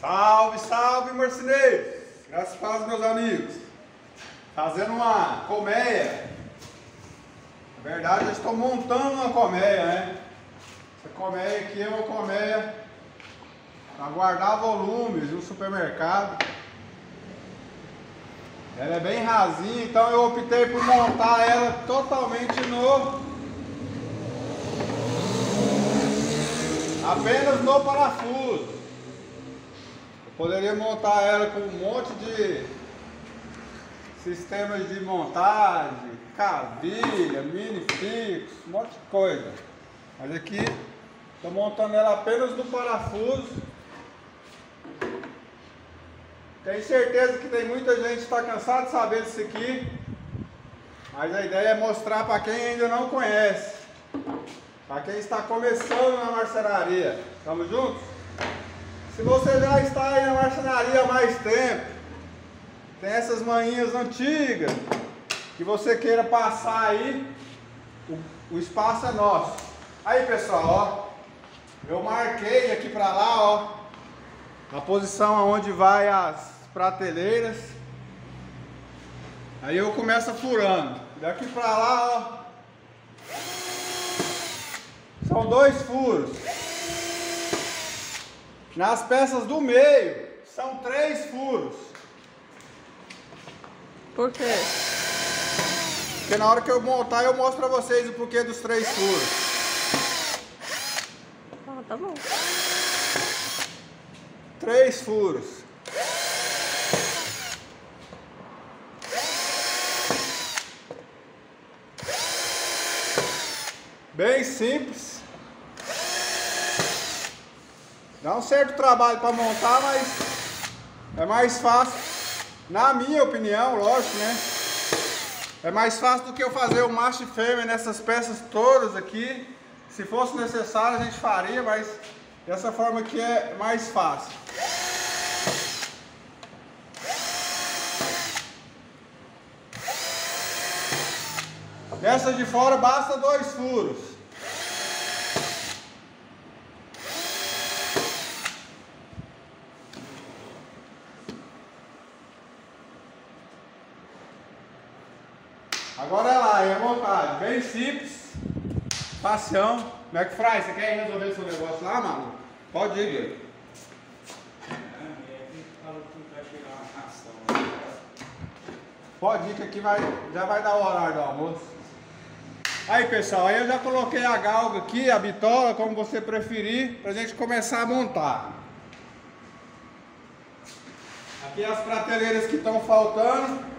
Salve, salve, marceneiros! Graças a Deus, meus amigos. Fazendo uma colmeia. Na verdade, eu estou montando uma colmeia, né? Essa colmeia aqui é uma colmeia para guardar volumes no supermercado. Ela é bem rasinha, então eu optei por montar ela totalmente no apenas no parafuso. Poderia montar ela com um monte de sistemas de montagem, cavilha, mini fixo, um monte de coisa. Mas aqui estou montando ela apenas no parafuso. Tenho certeza que tem muita gente que está cansada de saber disso aqui. Mas a ideia é mostrar para quem ainda não conhece. Para quem está começando na marcenaria. Estamos juntos? Se você já está aí na marcenaria há mais tempo, tem essas manhinhas antigas, que você queira passar aí, o, o espaço é nosso. Aí pessoal, ó, eu marquei aqui para lá, ó, a posição aonde vai as prateleiras. Aí eu começo furando. Daqui para lá, ó, são dois furos. Nas peças do meio, são três furos. Por quê? Porque na hora que eu montar, eu mostro pra vocês o porquê dos três furos. Ah, tá bom. Três furos. Bem simples. Dá um certo trabalho para montar, mas é mais fácil, na minha opinião, lógico, né? É mais fácil do que eu fazer o macho e fêmea nessas peças todas aqui. Se fosse necessário a gente faria, mas dessa forma aqui é mais fácil. Dessa de fora basta dois furos. Agora é lá, é vontade. Bem simples. Facião. McFry, você quer resolver seu negócio lá, mano? Pode ir, Guilherme. Pode ir que aqui vai, já vai dar o horário do almoço. Aí pessoal, aí eu já coloquei a galga aqui, a bitola, como você preferir, pra gente começar a montar. Aqui as prateleiras que estão faltando.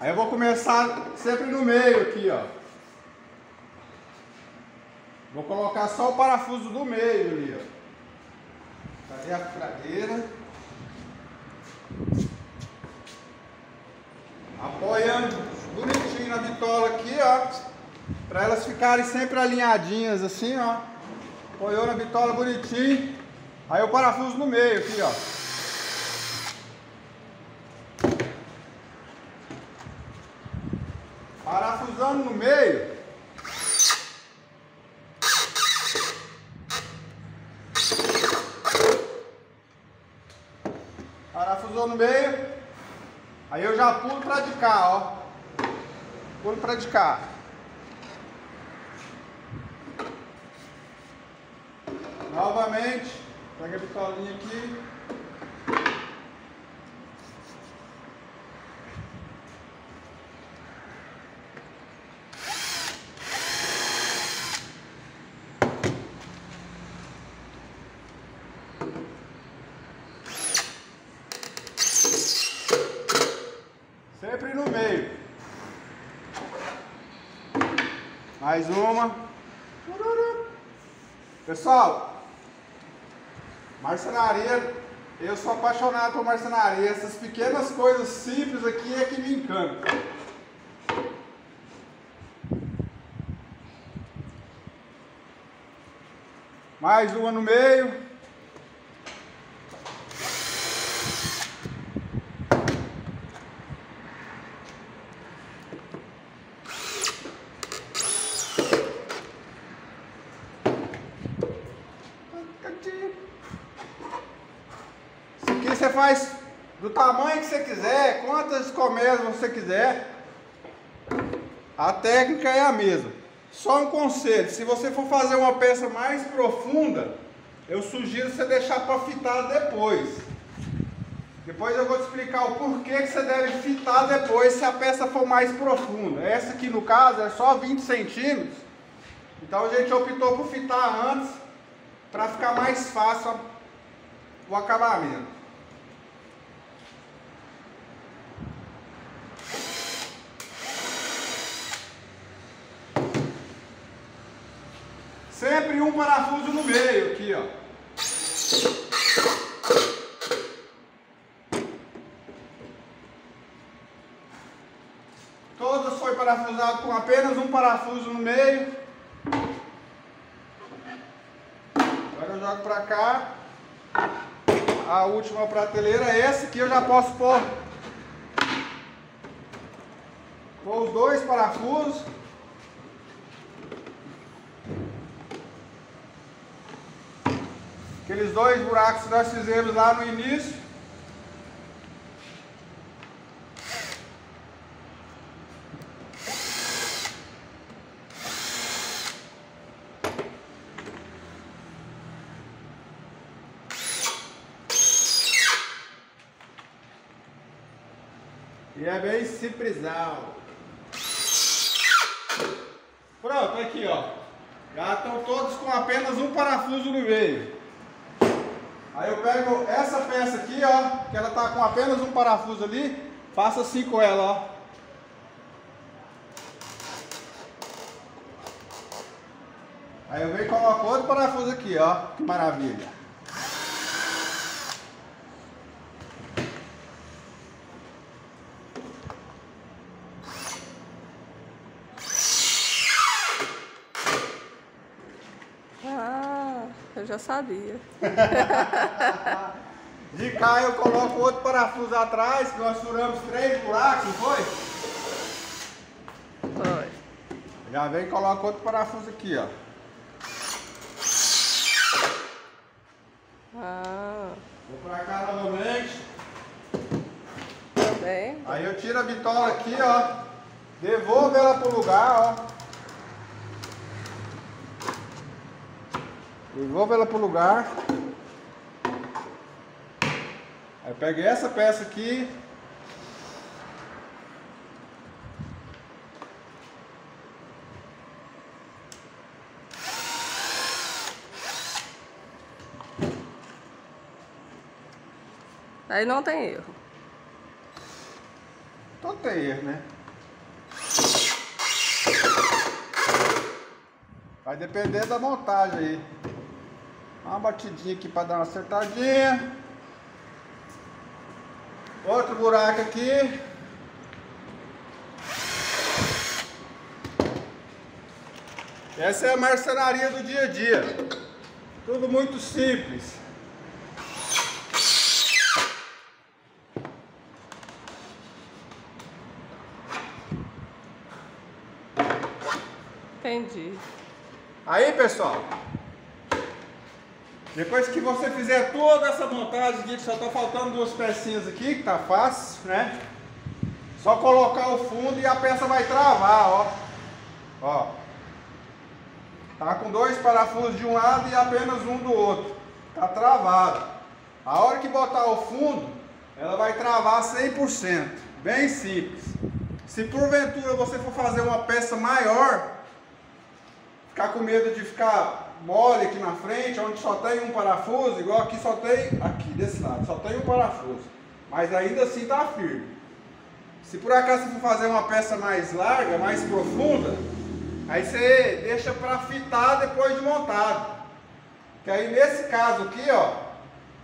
Aí eu vou começar sempre no meio aqui, ó. Vou colocar só o parafuso do meio ali, ó. Cadê a furadeira? Apoiando bonitinho na bitola aqui, ó. Para elas ficarem sempre alinhadinhas assim, ó. Apoiou na bitola bonitinho. Aí o parafuso no meio aqui, ó. Parafusando no meio. Parafusou no meio. Aí eu já pulo pra de cá, ó. Pulo pra de cá. Novamente. Pega a bitolinha aqui. Sempre no meio. Mais uma. Pessoal, marcenaria, eu sou apaixonado por marcenaria. Essas pequenas coisas simples aqui é que me encantam. Mais uma no meio. Faz do tamanho que você quiser, quantas colmeias você quiser. A técnica é a mesma. Só um conselho, se você for fazer uma peça mais profunda, eu sugiro você deixar para fitar depois. Depois eu vou te explicar o porquê que você deve fitar depois se a peça for mais profunda. Essa aqui no caso é só 20 centímetros. Então a gente optou por fitar antes para ficar mais fácil o acabamento. Sempre um parafuso no meio aqui, ó. Todos foi parafusado com apenas um parafuso no meio. Agora eu jogo para cá. A última prateleira, essa aqui eu já posso pôr, pôr os dois parafusos. Aqueles dois buracos que nós fizemos lá no início. E é bem simplesão. Pronto, aqui ó. Já estão todos com apenas um parafuso no meio. Aí eu pego essa peça aqui, ó, que ela tá com apenas um parafuso ali, faço assim com ela, ó. Aí eu venho e coloco outro parafuso aqui, ó, que maravilha. Eu já sabia. De cá eu coloco outro parafuso atrás, que nós furamos três buracos, não foi? Foi. Já vem e coloca outro parafuso aqui, ó. Ah. Vou pra cá novamente. Também. Aí eu tiro a bitola aqui, ó. Devolvo ela pro lugar, ó. Devolvo ela pro lugar. Aí peguei essa peça aqui. Aí não tem erro. Todo tem erro, né? Vai depender da montagem aí. Uma batidinha aqui para dar uma acertadinha. Outro buraco aqui. Essa é a marcenaria do dia a dia. Tudo muito simples. Entendi. Aí, pessoal, depois que você fizer toda essa montagem aqui, que só está faltando duas pecinhas aqui, que tá fácil, né? Só colocar o fundo e a peça vai travar, ó. Ó. Tá com dois parafusos de um lado e apenas um do outro. Tá travado. A hora que botar o fundo, ela vai travar 100%. Bem simples. Se porventura você for fazer uma peça maior, ficar com medo de ficar mole aqui na frente, onde só tem um parafuso, igual aqui só tem, aqui desse lado, só tem um parafuso. Mas ainda assim está firme. Se por acaso for fazer uma peça mais larga, mais profunda, aí você deixa para fitar depois de montado. Que aí nesse caso aqui, ó,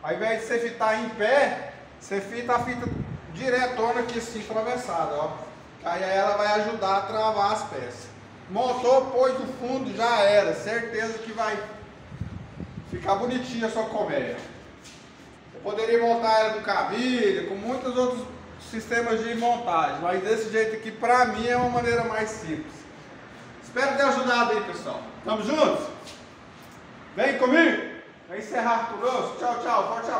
ao invés de você fitar em pé, você fita a fita diretona aqui assim, atravessada, ó. Aí ela vai ajudar a travar as peças. Montou, pôs o fundo, já era. Certeza que vai ficar bonitinha a sua colmeia. Eu poderia montar ela com cavilha, com muitos outros sistemas de montagem, mas desse jeito aqui, pra mim, é uma maneira mais simples. Espero ter ajudado aí, pessoal. Tamo juntos? Vem comigo? Vem encerrar conosco. Tchau, tchau. Forte